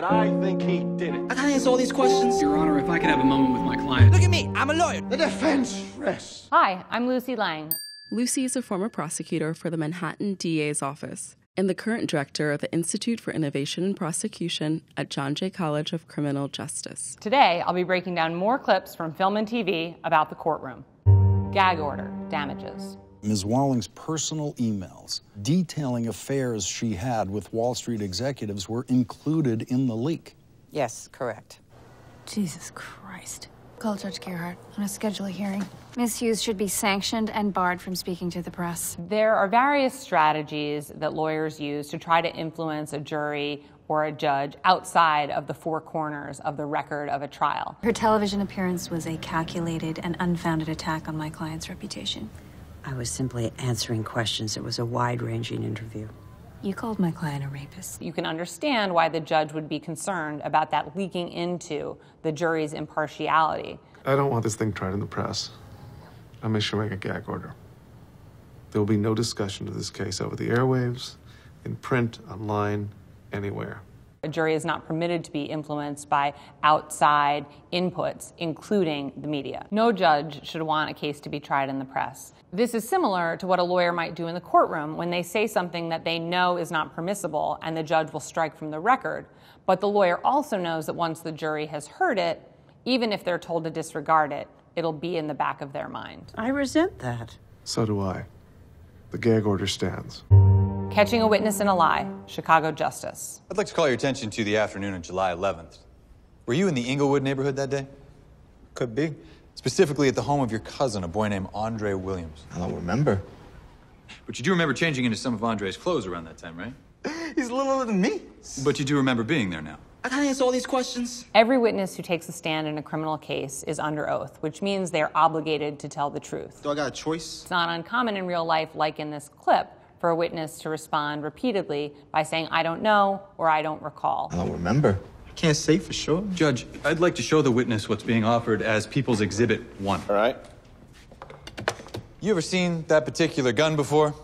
I think he did it. I gotta answer all these questions. Your Honor, if I could have a moment with my client. Look at me, I'm a lawyer. The defense rests. Hi, I'm Lucy Lang. Lucy is a former prosecutor for the Manhattan DA's office and the current director of the Institute for Innovation in Prosecution at John Jay College of Criminal Justice. Today, I'll be breaking down more clips from film and TV about the courtroom. Gag order, damages. Ms. Walling's personal emails detailing affairs she had with Wall Street executives were included in the leak. Yes, correct. Jesus Christ. Call Judge Gerhardt. I'm going to schedule a hearing. Ms. Hewes should be sanctioned and barred from speaking to the press. There are various strategies that lawyers use to try to influence a jury or a judge outside of the four corners of the record of a trial. Her television appearance was a calculated and unfounded attack on my client's reputation. I was simply answering questions. It was a wide ranging interview. You called my client a rapist. You can understand why the judge would be concerned about that leaking into the jury's impartiality. I don't want this thing tried in the press. I'll make sure I make a gag order. There will be no discussion of this case over the airwaves, in print, online, anywhere. A jury is not permitted to be influenced by outside inputs, including the media. No judge should want a case to be tried in the press. This is similar to what a lawyer might do in the courtroom when they say something that they know is not permissible and the judge will strike from the record. But the lawyer also knows that once the jury has heard it, even if they're told to disregard it, it'll be in the back of their mind. I resent that. So do I. The gag order stands. Catching a witness in a lie, Chicago Justice. I'd like to call your attention to the afternoon of July 11th. Were you in the Englewood neighborhood that day? Could be. Specifically at the home of your cousin, a boy named Andre Williams. I don't remember. But you do remember changing into some of Andre's clothes around that time, right? He's littler than me. But you do remember being there now. I gotta answer all these questions. Every witness who takes a stand in a criminal case is under oath, which means they're obligated to tell the truth. Do I got a choice? It's not uncommon in real life, like in this clip, for a witness to respond repeatedly by saying, I don't know or I don't recall. I don't remember. I can't say for sure. Judge, I'd like to show the witness what's being offered as People's Exhibit 1. All right. You ever seen that particular gun before?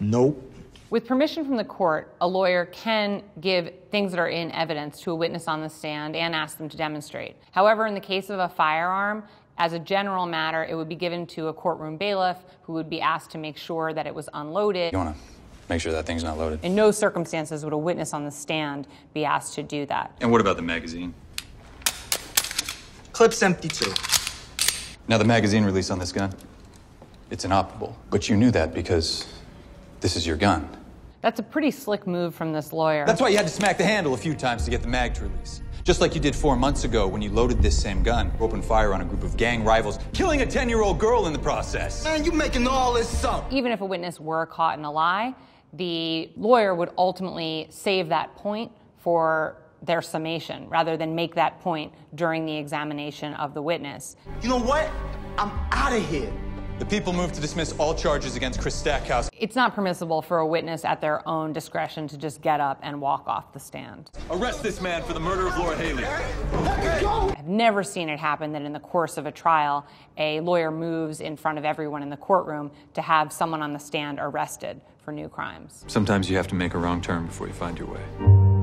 Nope. With permission from the court, a lawyer can give things that are in evidence to a witness on the stand and ask them to demonstrate. However, in the case of a firearm, as a general matter, it would be given to a courtroom bailiff who would be asked to make sure that it was unloaded. You want to make sure that thing's not loaded? In no circumstances would a witness on the stand be asked to do that. And what about the magazine? Clip's empty too. Now, the magazine release on this gun, it's inoperable. But you knew that because this is your gun. That's a pretty slick move from this lawyer. That's why you had to smack the handle a few times to get the mag to release. Just like you did four months ago when you loaded this same gun, opened fire on a group of gang rivals, killing a 10 year old girl in the process. Man, you making all this up. Even if a witness were caught in a lie, the lawyer would ultimately save that point for their summation rather than make that point during the examination of the witness. You know what? I'm out of here. The people move to dismiss all charges against Chris Stackhouse. It's not permissible for a witness at their own discretion to just get up and walk off the stand. Arrest this man for the murder of Laura Haley. I've never seen it happen that in the course of a trial, a lawyer moves in front of everyone in the courtroom to have someone on the stand arrested for new crimes. Sometimes you have to make a wrong turn before you find your way.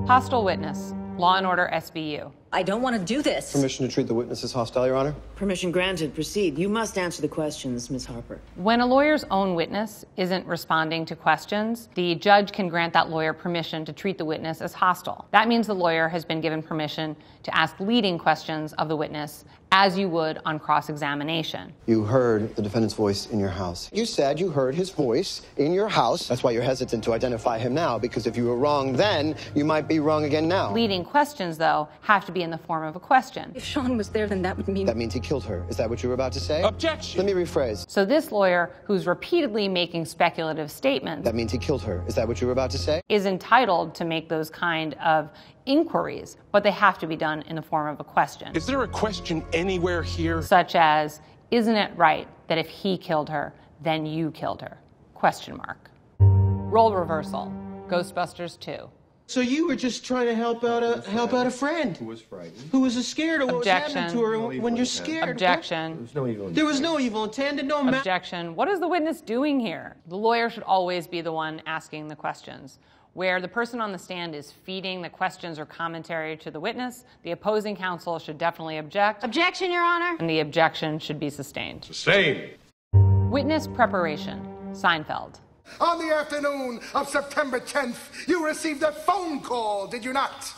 Hostile witness, Law and Order SVU. I don't want to do this. Permission to treat the witness as hostile, Your Honor? Permission granted. Proceed. You must answer the questions, Ms. Harper. When a lawyer's own witness isn't responding to questions, the judge can grant that lawyer permission to treat the witness as hostile. That means the lawyer has been given permission to ask leading questions of the witness as you would on cross examination. You heard the defendant's voice in your house. You said you heard his voice in your house. That's why you're hesitant to identify him now, because if you were wrong then, you might be wrong again now. Leading questions, though, have to be in the form of a question. If Sean was there, then that would mean. That means he killed her. Is that what you were about to say? Objection! Let me rephrase. So, this lawyer, who's repeatedly making speculative statements, That means he killed her. Is that what you were about to say? is entitled to make those kind of inquiries, but they have to be done in the form of a question. Is there a question anywhere here? Such as, isn't it right that if he killed her, then you killed her? Question mark. Role reversal. Ghostbusters 2. So you were just trying to help out a help out a friend who was frightened, who was scared of what was happening to her when you're scared. Objection. no evil There was no evil intended. No ma- Objection. What is the witness doing here? The lawyer should always be the one asking the questions. Where the person on the stand is feeding the questions or commentary to the witness, the opposing counsel should definitely object. Objection, Your Honor. And the objection should be sustained. Sustained. Witness preparation. Seinfeld. On the afternoon of September 10th, you received a phone call, did you not?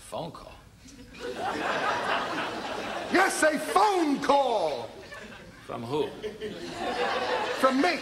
Phone call? Yes, a phone call. From who? From me.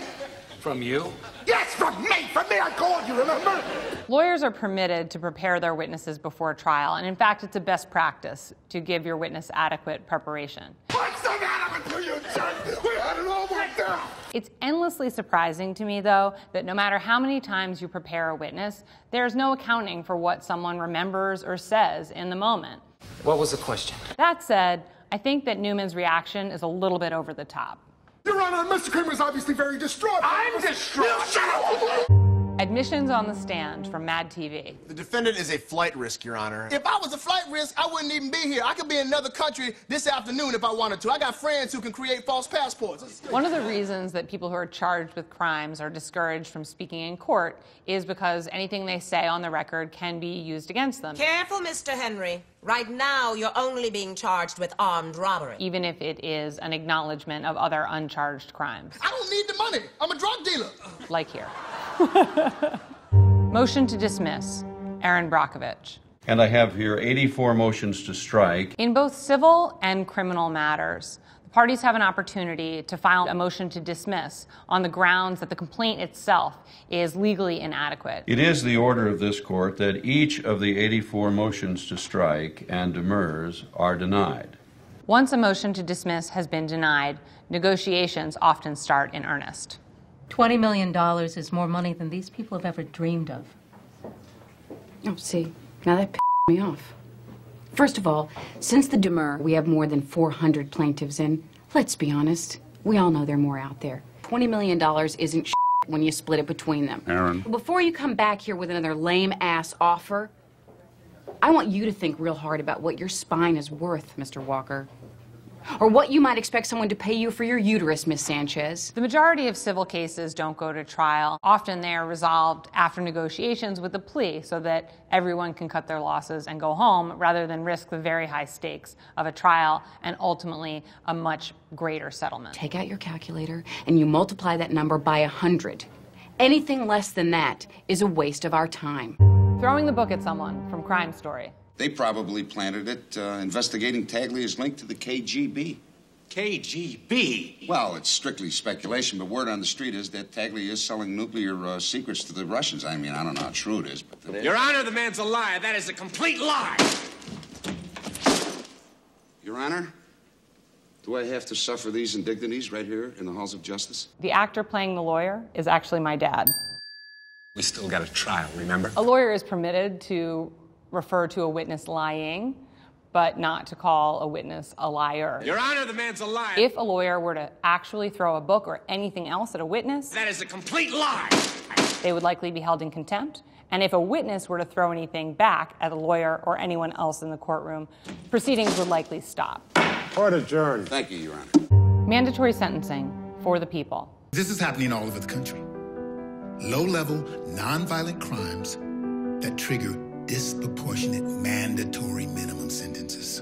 From you? Yes, from me. From me, I called you, remember? Lawyers are permitted to prepare their witnesses before trial, and in fact, it's a best practice to give your witness adequate preparation. What's the matter with you, you jerk? We had it all worked out. It's endlessly surprising to me, though, that no matter how many times you prepare a witness, there's no accounting for what someone remembers or says in the moment. What was the question? That said, I think that Newman's reaction is a little bit over the top. Your Honor, Mr. Kramer's obviously very distraught. I'm distraught. You shut up! Admissions on the stand from Mad TV. The defendant is a flight risk, Your Honor. If I was a flight risk, I wouldn't even be here. I could be in another country this afternoon if I wanted to. I got friends who can create false passports. One of the reasons that people who are charged with crimes are discouraged from speaking in court is because anything they say on the record can be used against them. Careful, Mr. Henry. Right now, you're only being charged with armed robbery. Even if it is an acknowledgement of other uncharged crimes. I don't need the money. I'm a drug dealer. Like here. Motion to dismiss. Erin Brockovich. And I have here 84 motions to strike. In both civil and criminal matters, the parties have an opportunity to file a motion to dismiss on the grounds that the complaint itself is legally inadequate. It is the order of this court that each of the 84 motions to strike and demurs are denied. Once a motion to dismiss has been denied, negotiations often start in earnest. $20 million is more money than these people have ever dreamed of. Oh, see, now that pissed me off. First of all, since the demur, we have more than 400 plaintiffs, and let's be honest, we all know there are more out there. $20 million isn't when you split it between them. Erin. Before you come back here with another lame ass offer, I want you to think real hard about what your spine is worth, Mr. Walker. Or what you might expect someone to pay you for your uterus, Miss Sanchez. The majority of civil cases don't go to trial. Often they are resolved after negotiations with a plea so that everyone can cut their losses and go home rather than risk the very high stakes of a trial and ultimately a much greater settlement. Take out your calculator and you multiply that number by a hundred. Anything less than that is a waste of our time. Throwing the book at someone from Crime Story. They probably planted it uh, investigating Taglia's link to the KGB. KGB? Well, it's strictly speculation, but word on the street is that Taglia is selling nuclear uh, secrets to the Russians. I mean, I don't know how true it is, but. The... Your Honor, the man's a liar. That is a complete lie. Your Honor, do I have to suffer these indignities right here in the halls of justice? The actor playing the lawyer is actually my dad. We still got a trial, remember? A lawyer is permitted to refer to a witness lying, but not to call a witness a liar. Your Honor, the man's a liar. If a lawyer were to actually throw a book or anything else at a witness, that is a complete lie. They would likely be held in contempt. And if a witness were to throw anything back at a lawyer or anyone else in the courtroom, proceedings would likely stop. Court adjourned. Thank you, Your Honor. Mandatory sentencing for the people. This is happening all over the country. Low level, nonviolent crimes that trigger disproportionate mandatory minimum sentences.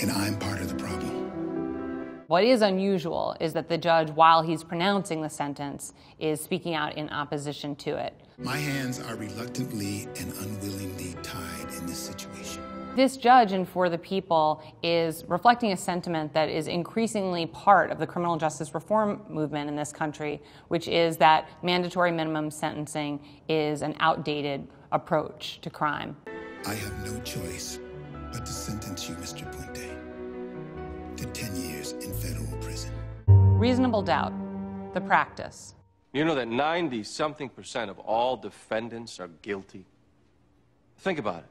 And I'm part of the problem. What is unusual is that the judge, while he's pronouncing the sentence, is speaking out in opposition to it. My hands are reluctantly and unwillingly tied in this situation. This judge and For the People is reflecting a sentiment that is increasingly part of the criminal justice reform movement in this country, which is that mandatory minimum sentencing is an outdated approach to crime. I have no choice but to sentence you, Mr. Puente, to 10 years in federal prison. Reasonable doubt, the practice. You know that 90 something percent of all defendants are guilty? Think about it.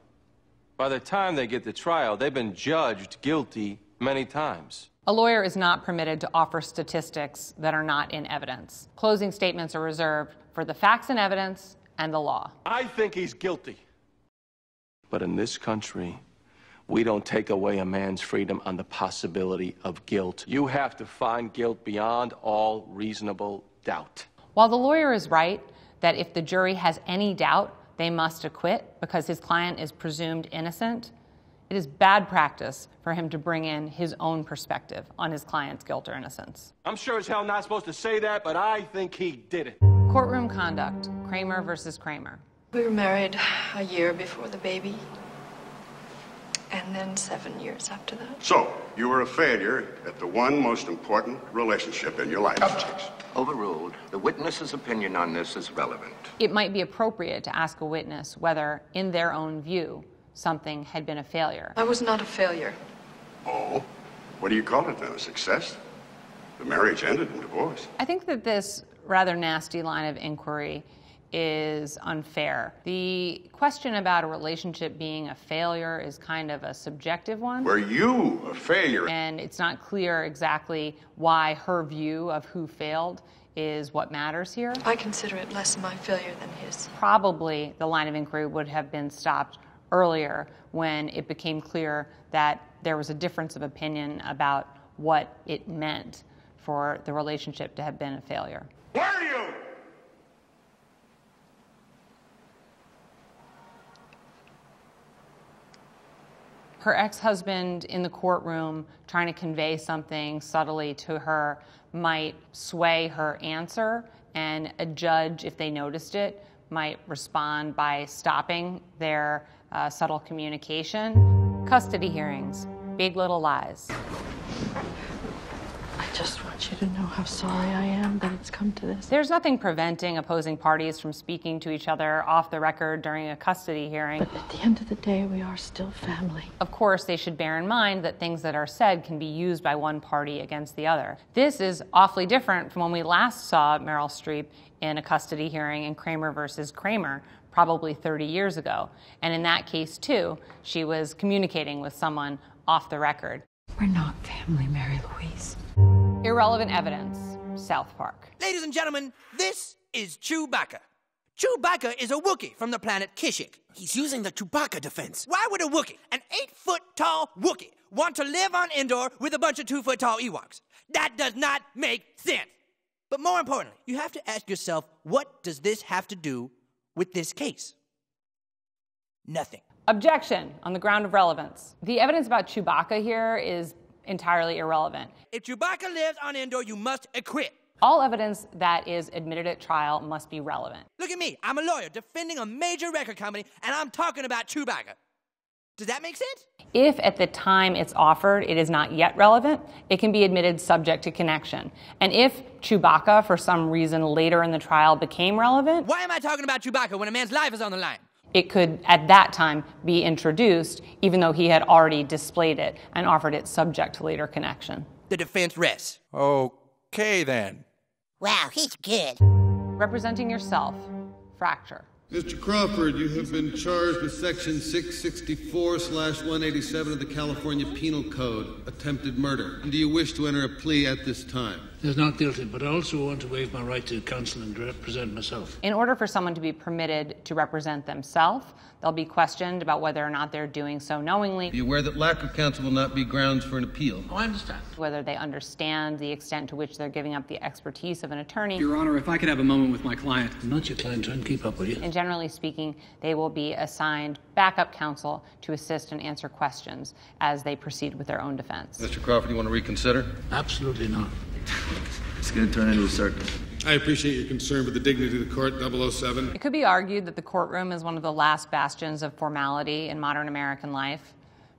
By the time they get to trial, they've been judged guilty many times. A lawyer is not permitted to offer statistics that are not in evidence. Closing statements are reserved for the facts and evidence and the law. I think he's guilty. But in this country, we don't take away a man's freedom on the possibility of guilt. You have to find guilt beyond all reasonable doubt. While the lawyer is right, that if the jury has any doubt, they must acquit because his client is presumed innocent. It is bad practice for him to bring in his own perspective on his client's guilt or innocence. I'm sure as hell not supposed to say that, but I think he did it. Courtroom conduct Kramer versus Kramer. We were married a year before the baby, and then seven years after that. So, you were a failure at the one most important relationship in your life. Overruled. The witness's opinion on this is relevant. It might be appropriate to ask a witness whether, in their own view, something had been a failure. I was not a failure. Oh? What do you call it then? A success? The marriage ended in divorce. I think that this rather nasty line of inquiry is unfair. The question about a relationship being a failure is kind of a subjective one. Were you a failure? And it's not clear exactly why her view of who failed is what matters here. I consider it less my failure than his. Probably the line of inquiry would have been stopped earlier when it became clear that there was a difference of opinion about what it meant for the relationship to have been a failure. Were you? Her ex husband in the courtroom trying to convey something subtly to her might sway her answer, and a judge, if they noticed it, might respond by stopping their uh, subtle communication. Custody hearings, big little lies. I just want you to know how sorry I am that it's come to this. There's nothing preventing opposing parties from speaking to each other off the record during a custody hearing. But at the end of the day, we are still family. Of course, they should bear in mind that things that are said can be used by one party against the other. This is awfully different from when we last saw Meryl Streep in a custody hearing in Kramer versus Kramer, probably 30 years ago. And in that case, too, she was communicating with someone off the record. We're not family, Mary Louise. Irrelevant evidence, South Park. Ladies and gentlemen, this is Chewbacca. Chewbacca is a Wookiee from the planet Kashyyyk. He's using the Chewbacca defense. Why would a Wookiee, an eight foot tall Wookiee, want to live on Endor with a bunch of two foot tall Ewoks? That does not make sense. But more importantly, you have to ask yourself what does this have to do with this case? Nothing. Objection on the ground of relevance. The evidence about Chewbacca here is entirely irrelevant. If Chewbacca lives on Endor, you must acquit. All evidence that is admitted at trial must be relevant. Look at me. I'm a lawyer defending a major record company, and I'm talking about Chewbacca. Does that make sense? If at the time it's offered it is not yet relevant, it can be admitted subject to connection. And if Chewbacca, for some reason later in the trial, became relevant, Why am I talking about Chewbacca when a man's life is on the line? It could at that time be introduced, even though he had already displayed it and offered it subject to later connection. The defense rests. Okay, then. Wow, he's good. Representing yourself, fracture. Mr. Crawford, you have been charged with Section 664 slash 187 of the California Penal Code, attempted murder. And do you wish to enter a plea at this time? There's not guilty, but I also want to waive my right to counsel and represent myself. In order for someone to be permitted to represent themselves, they'll be questioned about whether or not they're doing so knowingly, Be aware that lack of counsel will not be grounds for an appeal. Oh, I understand. whether they understand the extent to which they're giving up the expertise of an attorney. Your Honor, if I could have a moment with my client. I'm not your client, try and keep up with you. And generally speaking, they will be assigned backup counsel to assist and answer questions as they proceed with their own defense. Mr. Crawford, you want to reconsider? Absolutely not. It's going to turn into a circus. I appreciate your concern for the dignity of the court, 007. It could be argued that the courtroom is one of the last bastions of formality in modern American life,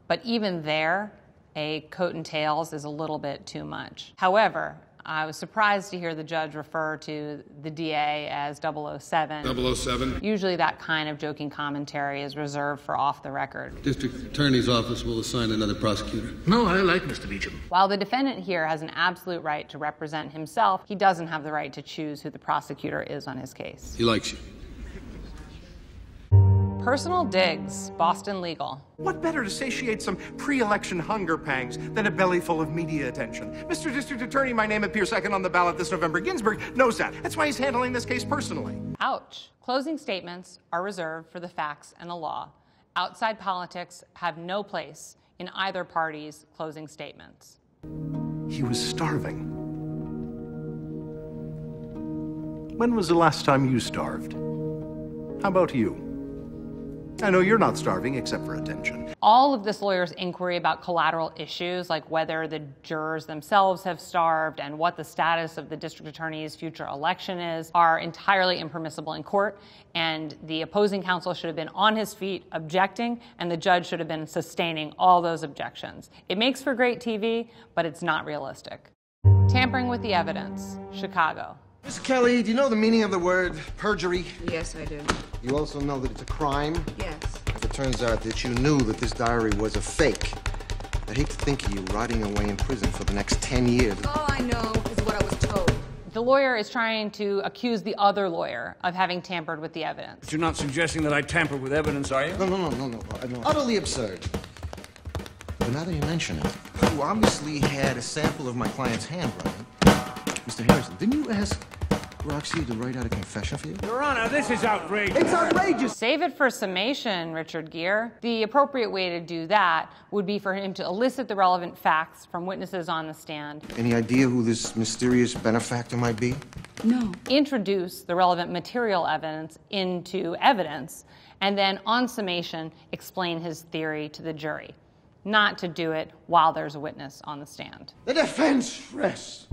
but even there, a coat and tails is a little bit too much. However, I was surprised to hear the judge refer to the DA as 007. 007. Usually, that kind of joking commentary is reserved for off the record. District Attorney's Office will assign another prosecutor. No, I like Mr. Beachum. While the defendant here has an absolute right to represent himself, he doesn't have the right to choose who the prosecutor is on his case. He likes you. Personal digs, Boston Legal. What better to satiate some pre election hunger pangs than a belly full of media attention? Mr. District Attorney, my name appears second on the ballot this November. Ginsburg knows that. That's why he's handling this case personally. Ouch. Closing statements are reserved for the facts and the law. Outside politics have no place in either party's closing statements. He was starving. When was the last time you starved? How about you? I know you're not starving except for attention. All of this lawyer's inquiry about collateral issues, like whether the jurors themselves have starved and what the status of the district attorney's future election is, are entirely impermissible in court. And the opposing counsel should have been on his feet objecting, and the judge should have been sustaining all those objections. It makes for great TV, but it's not realistic. Tampering with the evidence, Chicago. Miss Kelly, do you know the meaning of the word perjury? Yes, I do. You also know that it's a crime? Yes. If it turns out that you knew that this diary was a fake, I hate to think of you rotting away in prison for the next 10 years. All I know is what I was told. The lawyer is trying to accuse the other lawyer of having tampered with the evidence. But you're not suggesting that I tampered with evidence, are you? No, no, no, no, no. no. Utterly absurd. But now that you mention it, you obviously had a sample of my client's handwriting. Mr. Harrison, didn't you ask Roxie to write out a confession for you? Your Honor, this is outrageous. It's outrageous. Save it for summation, Richard Gere. The appropriate way to do that would be for him to elicit the relevant facts from witnesses on the stand. Any idea who this mysterious benefactor might be? No. Introduce the relevant material evidence into evidence, and then on summation, explain his theory to the jury. Not to do it while there's a witness on the stand. The defense rests.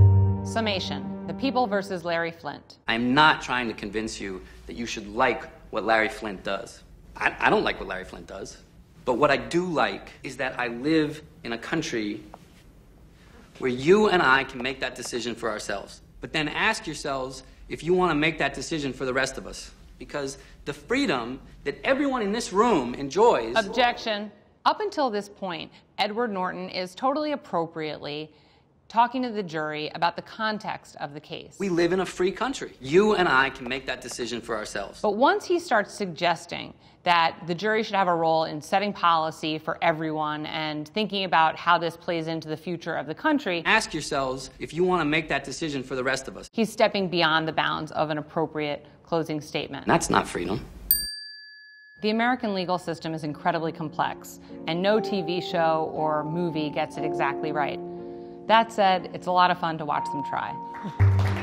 Summation The People versus Larry Flynt. I'm not trying to convince you that you should like what Larry Flynt does. I, I don't like what Larry Flynt does. But what I do like is that I live in a country where you and I can make that decision for ourselves. But then ask yourselves if you want to make that decision for the rest of us. Because the freedom that everyone in this room enjoys. Objection. Up until this point, Edward Norton is totally appropriately talking to the jury about the context of the case. We live in a free country. You and I can make that decision for ourselves. But once he starts suggesting that the jury should have a role in setting policy for everyone and thinking about how this plays into the future of the country, Ask yourselves if you want to make that decision for the rest of us. he's stepping beyond the bounds of an appropriate closing statement. That's not freedom. The American legal system is incredibly complex, and no TV show or movie gets it exactly right. That said, it's a lot of fun to watch them try.